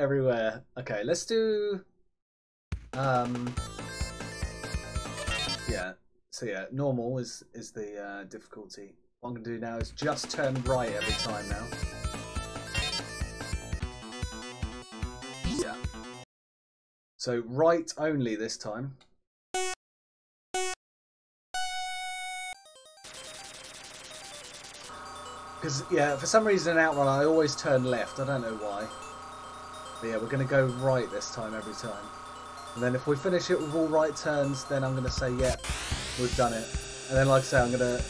everywhere. Okay, let's do. Um. Yeah. So yeah, normal is is the uh, difficulty. What I'm gonna do now is just turn right every time now. Yeah. So right only this time. Because, yeah, for some reason in Outrun I always turn left. I don't know why. But yeah, we're going to go right this time every time. And then if we finish it with all right turns, then I'm going to say, yeah, we've done it. And then, like I say, I'm going to...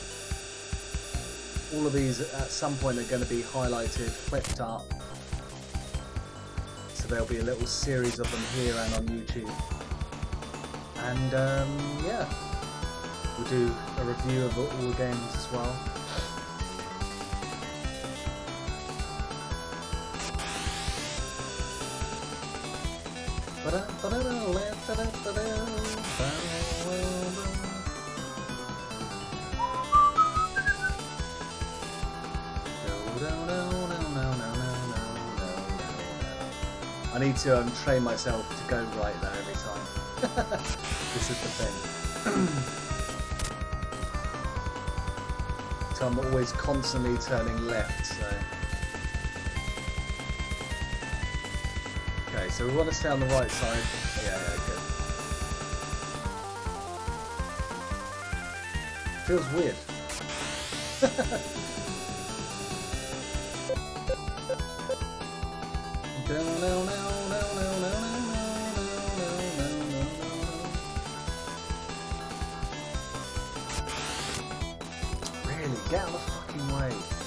All of these at some point are going to be highlighted, flipped up. So there'll be a little series of them here and on YouTube. And, um, yeah. We'll do a review of all the games as well. I need to um, train myself to go right there every time. this is the thing. so I'm always constantly turning left, so... Okay, so we want to stay on the right side. Yeah, yeah, I. Feels weird. Really, get out of the fucking way.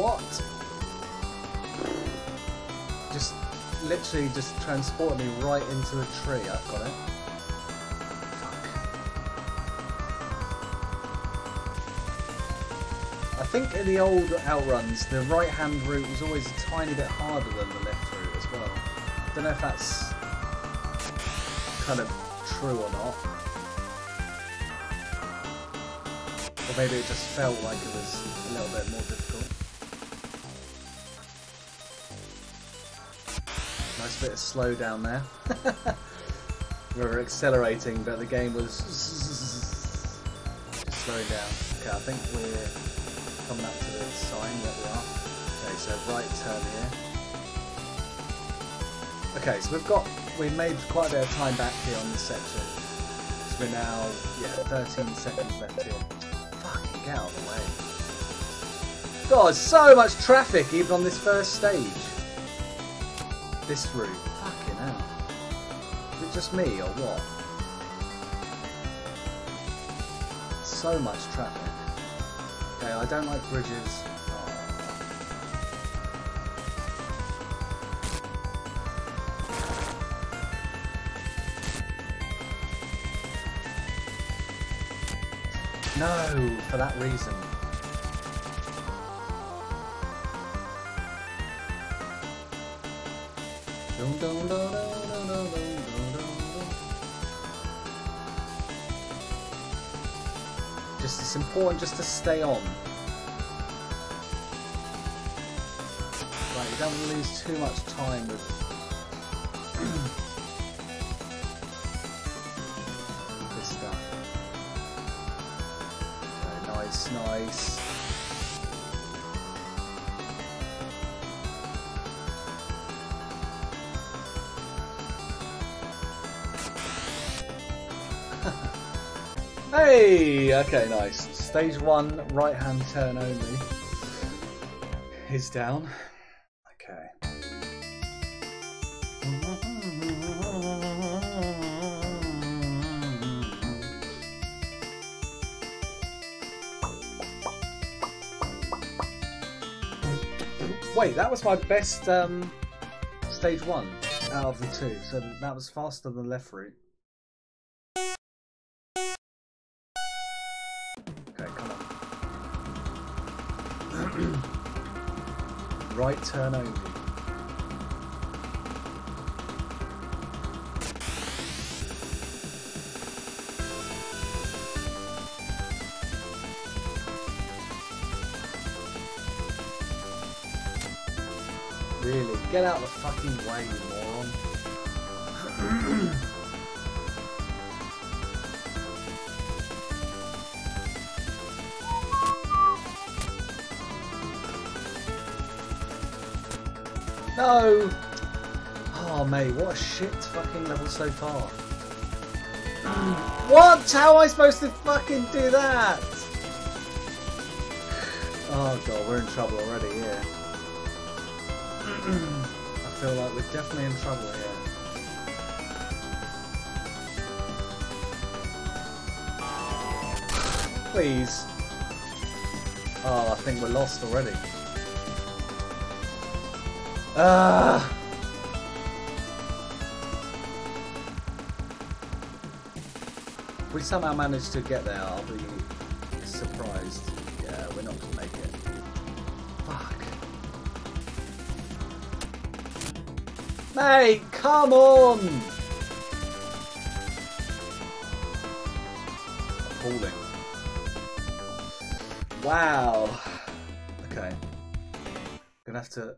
What? Just literally just transported me right into a tree. I've got it. Fuck. I think in the old outruns, the right-hand route was always a tiny bit harder than the left route as well. I don't know if that's kind of true or not. Or maybe it just felt like it was a little bit more difficult. Bit of slow down there. we were accelerating, but the game was slowing down. Okay, I think we're coming up to the sign where we are. Okay, so right turn here. Okay, so we've got we've made quite a bit of time back here on this section. So we're now yeah 13 seconds left here. Fucking get out of the way. God, so much traffic even on this first stage. This route. Fucking hell. Is it just me or what? So much traffic. Okay, I don't like bridges. No, for that reason. Just it's important just to stay on. Right, you don't lose too much time with this stuff. Nice, nice. Hey! Okay, nice. Stage one, right hand turn only. Is down. Okay. Wait, that was my best um, stage one out of the two, so that was faster than left route. right turn only. Really, get out of the fucking way, no! Oh, mate, what a shit fucking level so far. what? How am I supposed to fucking do that? Oh god, we're in trouble already here. I feel like we're definitely in trouble here. Please. Oh, I think we're lost already. If we somehow manage to get there, I'll be surprised. Yeah, we're not going to make it. Fuck. Mate, come on! Appalling. Wow. Okay. Gonna have to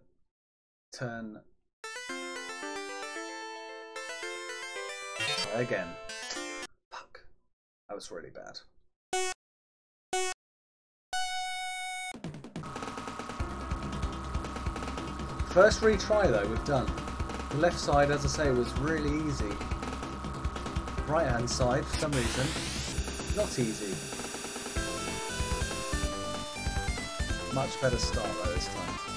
turn... Again. Fuck. That was really bad. First retry though, we've done. The left side, as I say, was really easy. Right hand side, for some reason, not easy. Much better start though this time.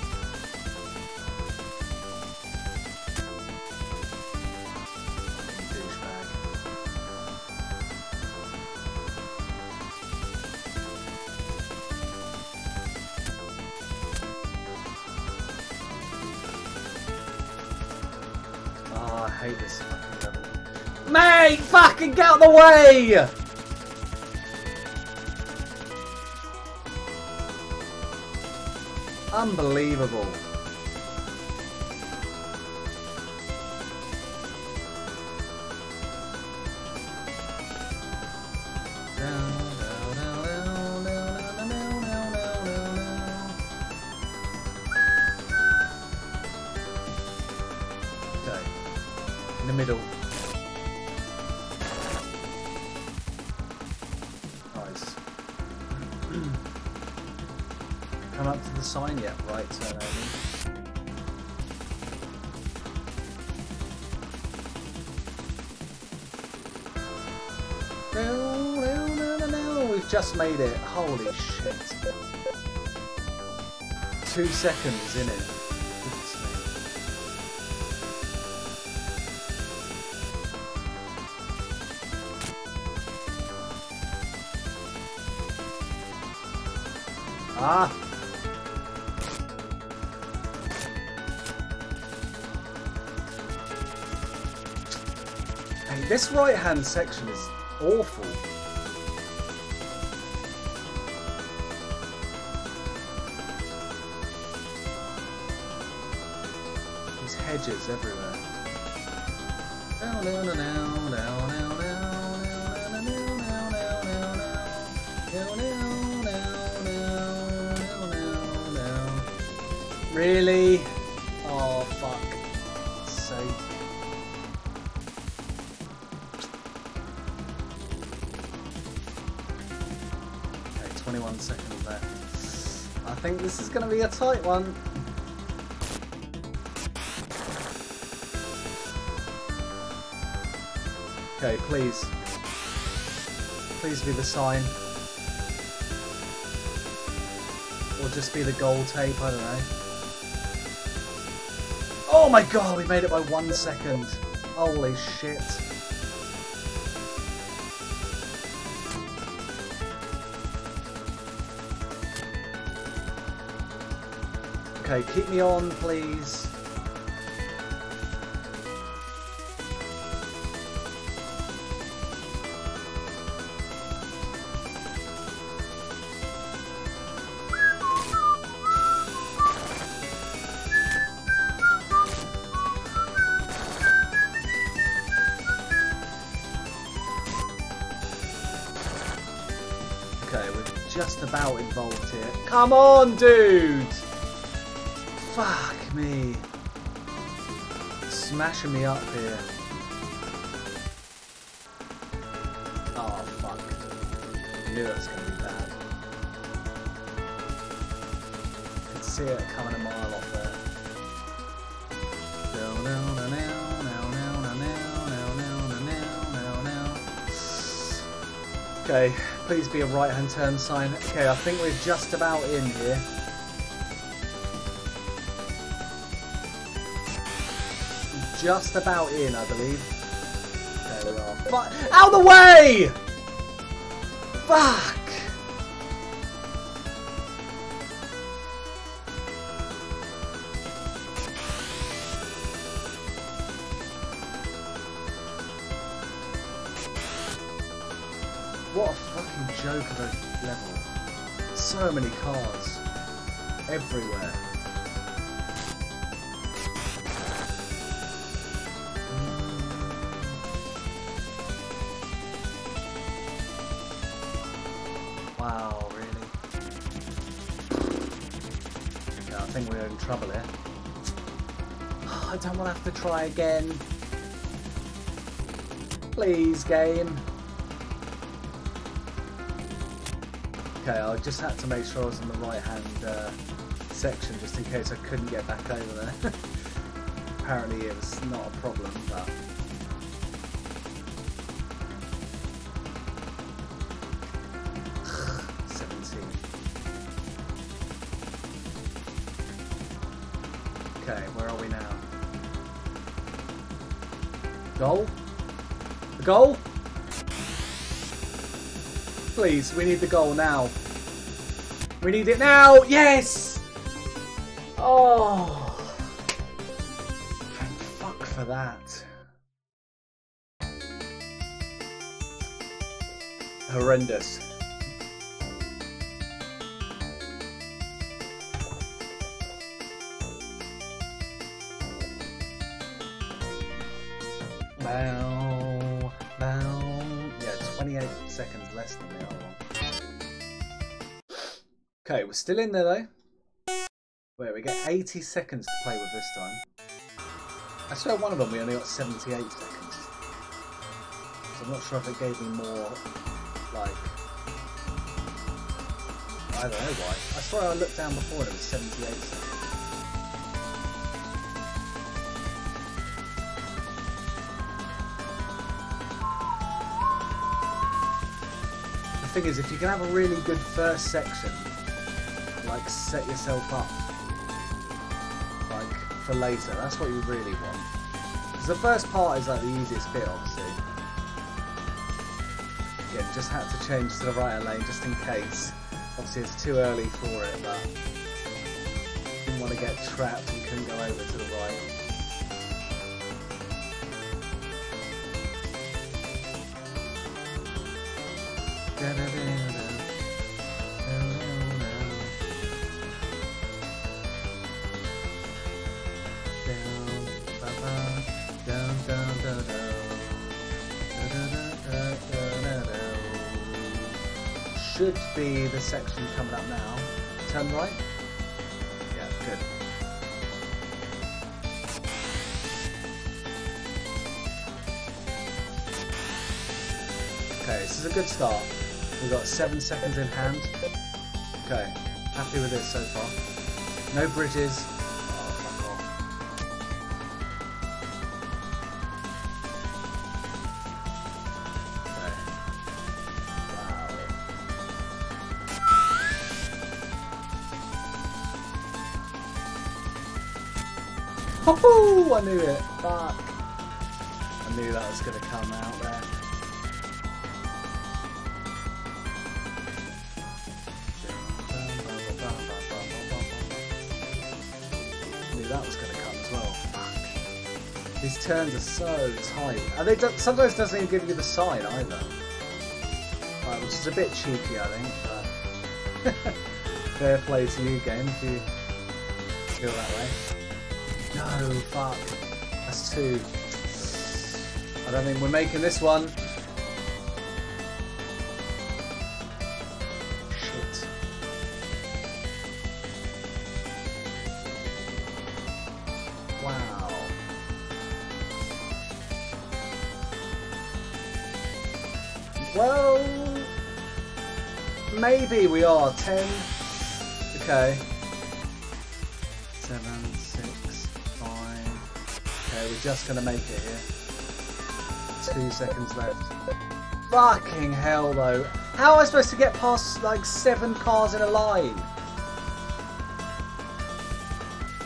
Get out the way! Unbelievable. Just made it. Holy shit. Two seconds in it. Ah! Hey, this right hand section is awful. Hedges everywhere. Down, down, down, down, down, down, down, Really? Oh, fuck. Sake. Okay, 21 seconds left. I think this is going to be a tight one. Okay, please. Please be the sign. Or just be the gold tape, I don't know. Oh my god, we made it by one second. Holy shit. Okay, keep me on, please. Just about involved here. Come on, dude! Fuck me. smashing me up here. Oh, fuck. I knew it was going to be bad. I could see it coming a mile off there. Okay, please be a right hand turn sign. Okay, I think we're just about in here. Just about in, I believe. There we are. Fuck! Out of the way! Fuck! What a fucking joke of a level. So many cars. Everywhere. Mm. Wow, really? I think we're in trouble here. I don't want to have to try again. Please, game. Okay, I just had to make sure I was in the right hand uh, section just in case I couldn't get back over there. Apparently it was not a problem, but... Okay, where are we now? Goal? Goal? Please, we need the goal now. We need it now. Yes. Oh. Thank fuck for that. Horrendous. Still in there though. Wait, we get 80 seconds to play with this time. I swear one of them we only got 78 seconds. So I'm not sure if it gave me more, like... I don't know why. I swear I looked down before and it was 78 seconds. The thing is, if you can have a really good first section, like set yourself up, like for later, that's what you really want. Because the first part is like the easiest bit, obviously. Again, just had to change to the right lane just in case. Obviously, it's too early for it, but didn't want to get trapped and couldn't go over to the right. Should be the section coming up now. Turn right. Yeah, good. Okay, this is a good start. We've got seven seconds in hand. Okay, happy with this so far. No bridges. Oh, I knew it. Fuck. I knew that was going to come out there. Knew that was going to come as well. Fuck. These turns are so tight. And they don't, sometimes doesn't even give you the sign either. Right, which is a bit cheeky, I think. But fair play to you, game. Do you feel that way? No, fuck. That's two. I don't think we're making this one. Shit. Wow. Well, maybe we are. Ten. Okay. Seven, six, five. Okay, we're just gonna make it here. Two seconds left. Fucking hell, though. How am I supposed to get past like seven cars in a line?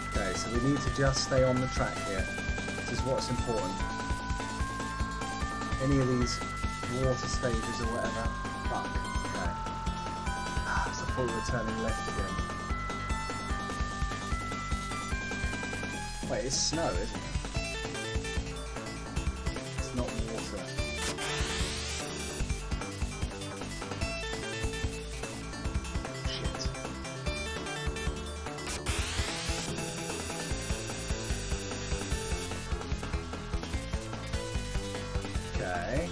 Okay, so we need to just stay on the track here. This is what's important. Any of these water stages or whatever. Fuck. Okay. Ah, so I thought we were turning left again. Wait, it's snow, isn't it? It's not water. Shit. Okay.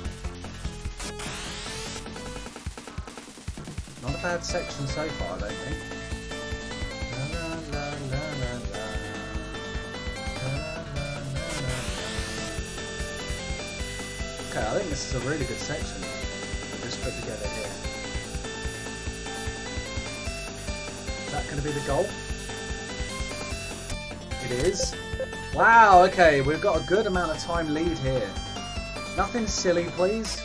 Not a bad section so far, I don't think. I think this is a really good section we just put together here. Is that going to be the goal? It is. Wow, okay, we've got a good amount of time lead here. Nothing silly, please.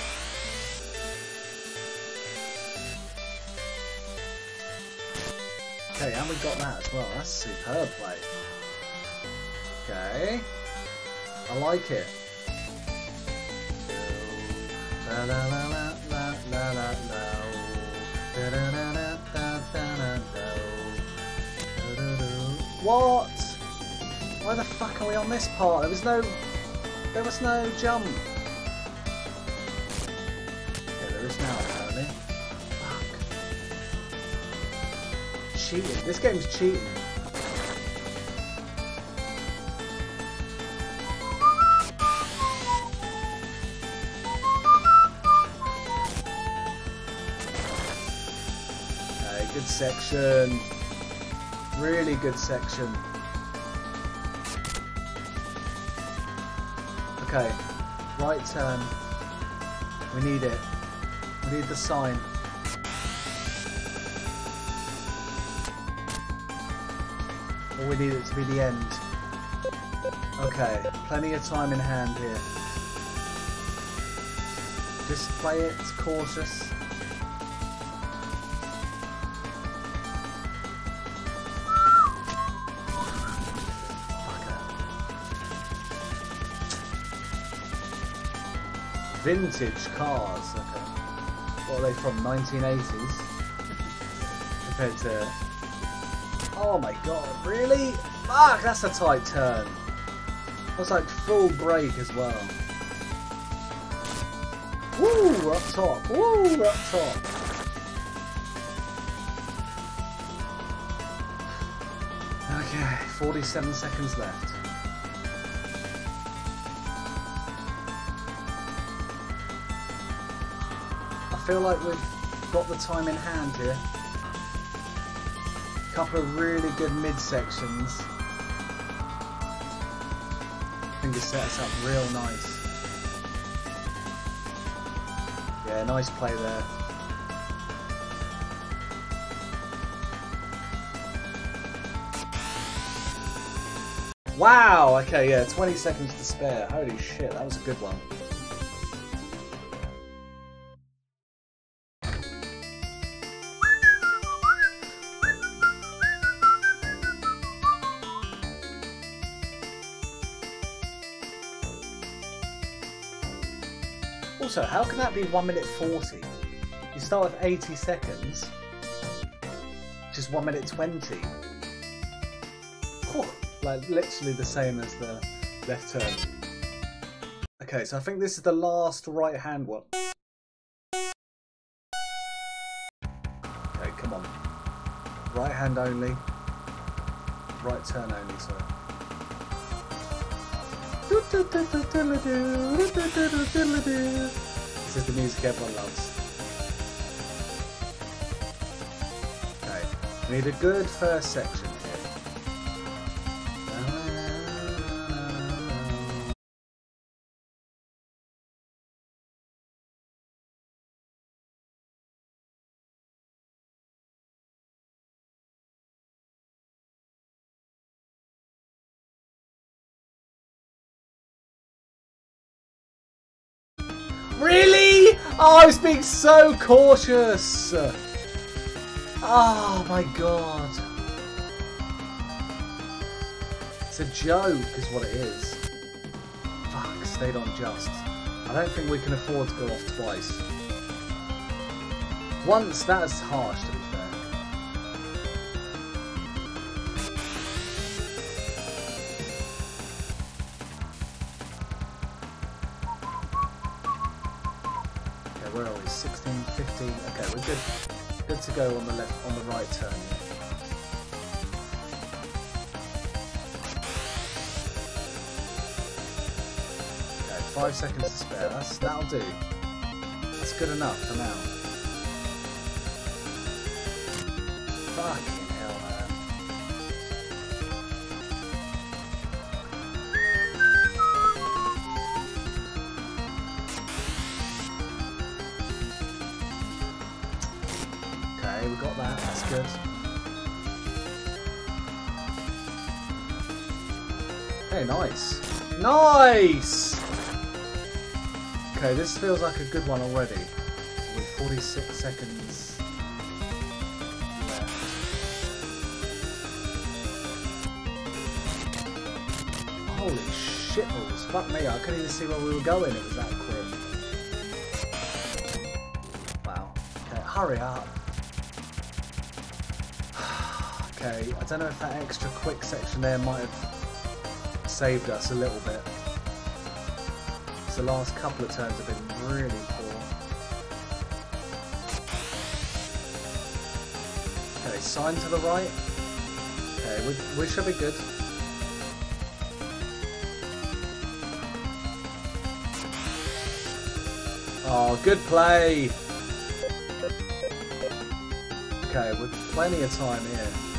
Okay, and we've got that as well. That's superb play. Okay. I like it. La la la la la la la la. Da da da da da da da da. Da da da. What? Why the fuck are we on this part? There was no there was no jump. Okay, there is now apparently. Fuck. Cheating. This game's cheating. Section. Really good section. Okay, right turn. We need it. We need the sign. We need it to be the end. Okay, plenty of time in hand here. Just play it cautious. Vintage cars. Okay. What are they from? 1980s? Compared to. Oh my god, really? Fuck, that's a tight turn. That was like full brake as well. Woo, up top. Woo, up top. Okay, 47 seconds left. Feel like we've got the time in hand here. Couple of really good mid sections. I think it set us up real nice. Yeah, nice play there. Wow, okay, yeah, 20 seconds to spare. Holy shit, that was a good one. Also, how can that be 1 minute 40? You start with 80 seconds, which is 1 minute 20. Whew, like literally the same as the left turn. Okay, so I think this is the last right hand one. Okay, come on. Right hand only. Right turn only, sorry. This is the music everyone loves. Okay, we need a good first section. Was being so cautious. Oh my god. It's a joke is what it is. Fuck, stayed on just. I don't think we can afford to go off twice. Once, that's harsh go on the left, on the right turn. Okay, five seconds to spare. That's that'll do. That's good enough for now. Nice. Okay, this feels like a good one already. With 46 seconds left. Holy shitballs. Oh, Fuck me, I couldn't even see where we were going. It was that quick. Wow. Okay, hurry up. Okay, I don't know if that extra quick section there might have saved us a little bit. 'Cause the last couple of turns have been really poor. Okay, sign to the right. Okay, we, we should be good. Oh, good play! Okay, with plenty of time here.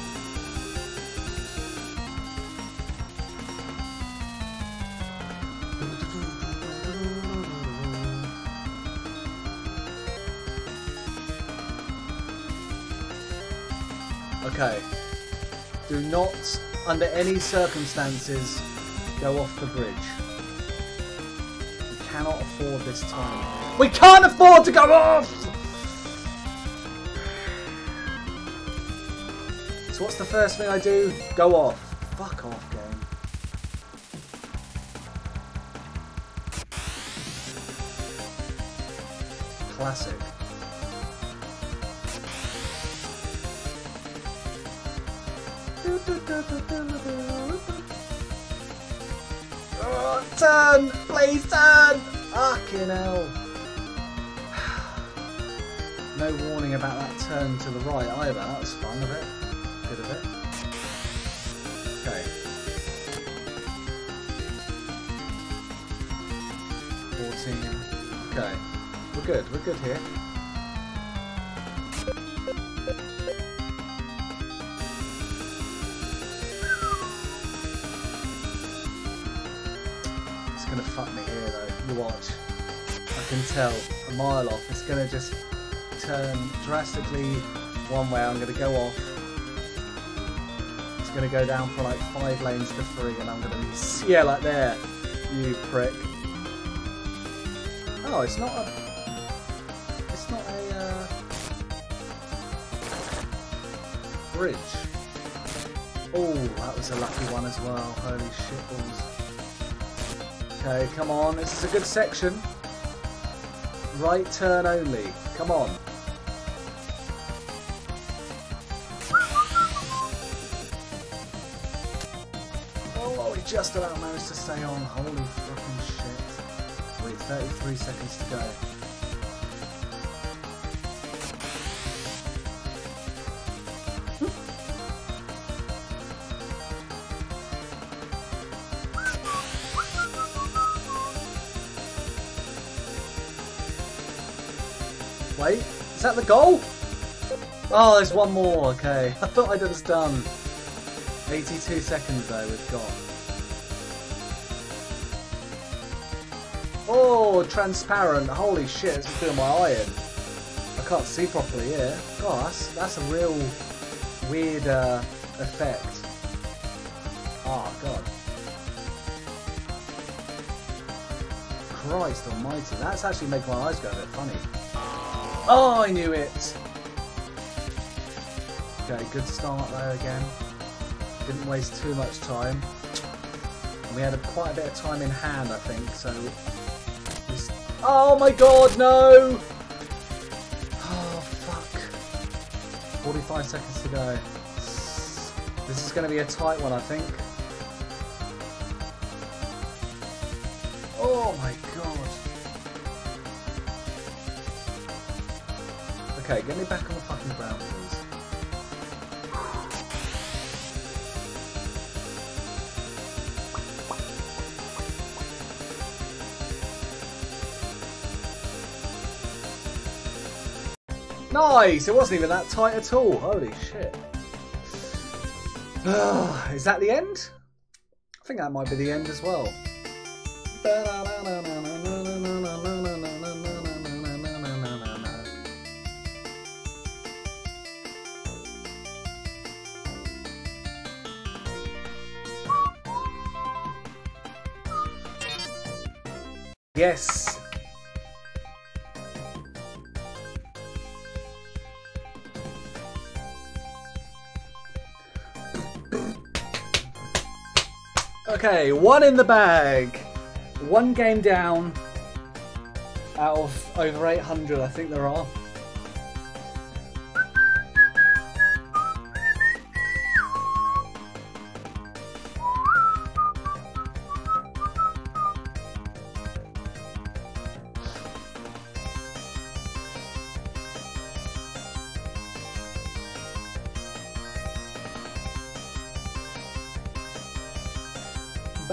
Okay. Do not, under any circumstances, go off the bridge. We cannot afford this time. We can't afford to go off! So what's the first thing I do? Go off. Fuck off, game. Classic. Fucking hell. No warning about that turn to the right either. That was fun of it. Good of it. Okay. 14. Okay. We're good. We're good here. Tell a mile off. It's gonna just turn drastically one way. I'm gonna go off. It's gonna go down for like five lanes to three, and I'm gonna be yeah like there. You prick. Oh, it's not a. It's not a uh, bridge. Oh, that was a lucky one as well. Holy shit balls. Okay, come on. This is a good section. Right turn only. Come on. Oh, we just about managed to stay on. Holy fucking shit. Wait, 33 seconds to go. That the goal? Oh, there's one more. Okay, I thought I'd done. 82 seconds though we've got. Oh, transparent. Holy shit, is doing my eye in. I can't see properly here. God, that's, that's a real weird uh, effect. Oh, God. Christ almighty. That's actually making my eyes go a bit funny. Oh, I knew it. Okay, good start there again. Didn't waste too much time. And we had a, quite a bit of time in hand, I think, so... This... Oh my god, no! Oh, fuck. 45 seconds to go. This is going to be a tight one, I think. Oh my Okay, get me back on the fucking ground, please. Nice! It wasn't even that tight at all. Holy shit. Is that the end? I think that might be the end as well. Yes. Okay, one in the bag. One game down out of over 800, I think there are.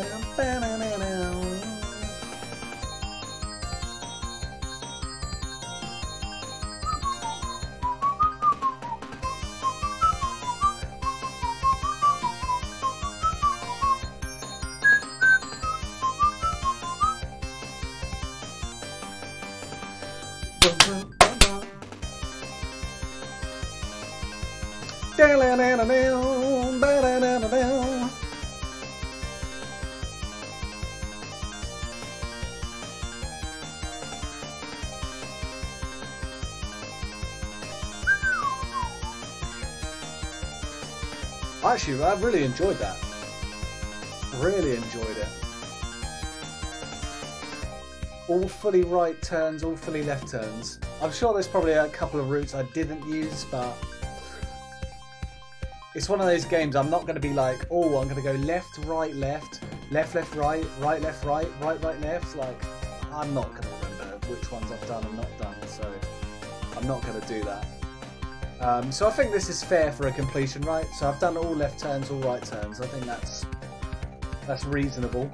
da na na na Actually, I've really enjoyed that. Really enjoyed it. All fully right turns, all fully left turns. I'm sure there's probably a couple of routes I didn't use, but it's one of those games I'm not going to be like, oh, I'm going to go left, right, left, left, left, right, right, left, right, right, right, left. Like, I'm not going to remember which ones I've done and not done, so I'm not going to do that. Um, so I think this is fair for a completion, right? So I've done all left turns, all right turns. I think that's that's reasonable.